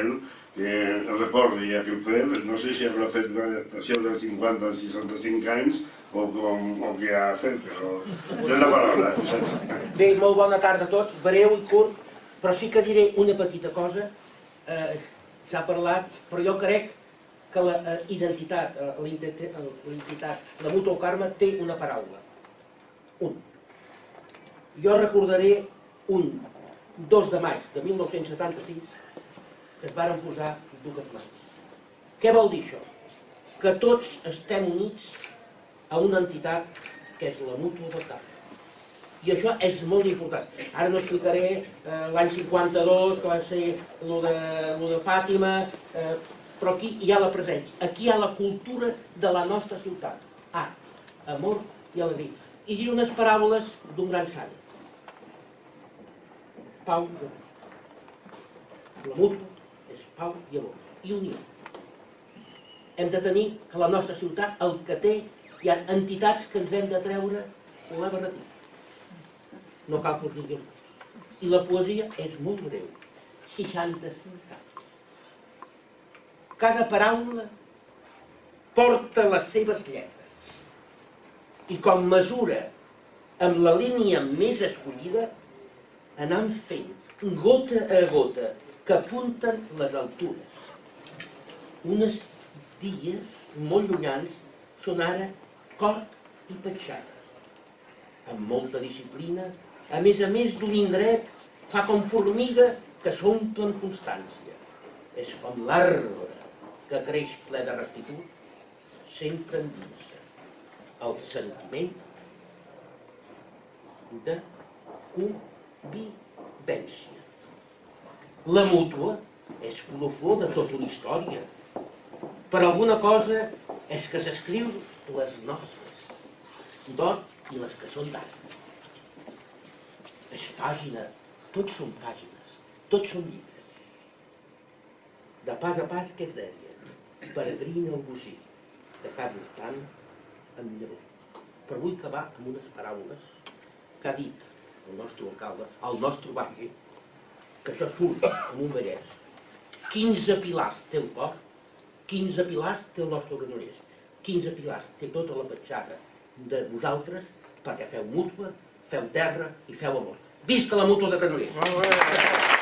Él, que recordi aquell ple, no sé si haurà fet una adaptació dels 50 als 65 anys o, com, o què ha fet, però té la paraula. Bé, molt bona tarda a tots, breu i curt, però sí que diré una petita cosa. Eh, S'ha parlat, però jo crec que la eh, identitat, eh, la identi- eh, la identitat, Mutual Karma té una paraula. Un. Jo recordaré un 2 de maig de 1976 que es varen posar dues mans. Què vol dir això? Que tots estem units a una entitat que és la Mutual del Karma. I això és molt important. Ara no explicaré eh, l'any 52, que va ser lo de, lo de Fàtima, eh, però aquí hi ha la presència, aquí hi ha la cultura de la nostra ciutat. Art, amor i alegria. I dir unes paraules d'un gran sant. Pau. La mútua és pau i amor. I unió. Hem de tenir que la nostra ciutat, el que té, hi ha entitats que ens hem de treure la barretina no cal que us digui més. I la poesia és molt breu, 65 anys. Cada paraula porta les seves lletres. I com mesura amb la línia més escollida, anant fent gota a gota que apunten les altures. Unes dies molt llunyans són ara cort i petjada. Amb molta disciplina, a més a més d'un indret, fa com formiga que s'omple amb constància. És com l'arbre que creix ple de rectitud, sempre endinsa el sentiment de convivència. La mútua és colofó de tota una història. Per alguna cosa és que s'escriu les nostres, d'or i les que són d'ara és pàgina, tots són pàgines, tots són llibres. De pas a pas que es deia, peregrina el bocí, de cada instant en llavor. Però vull acabar amb unes paraules que ha dit el nostre alcalde, el nostre barri, que això surt amb un vallès. 15 pilars té el port, 15 pilars té el nostre Granollers, 15 pilars té tota la petjada de vosaltres perquè feu mútua, feu terra i feu amor. Visca la mútua de Granollers! Molt bé.